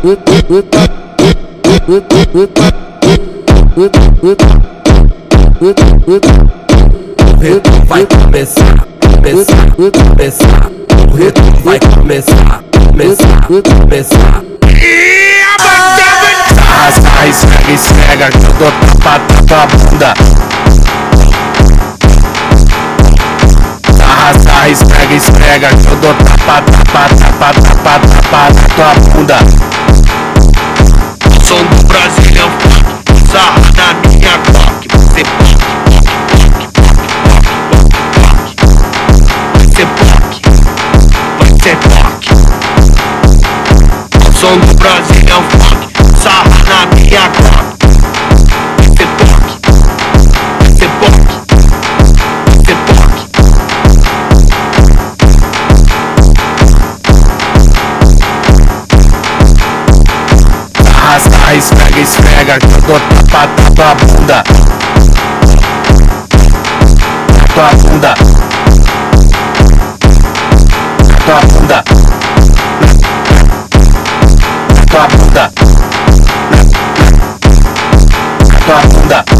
O reto vai começar, começar, começar. O reto vai começar, começar, começar. E a batata Sarra, sarra, esfrega, esfrega, que eu dou tapa, tapa a bunda. Sarra, esfrega, esfrega, dou tapa, tapa, tapa, tapa na tua bunda. Som do Brasilão funk. Sarra na minha coque ser poque Vai ser poque Sarra, sarra, esfrega, esfrega, que eu dou tapa, tapa a bunda. Na tua bunda. Na tua bunda. Na tua bunda.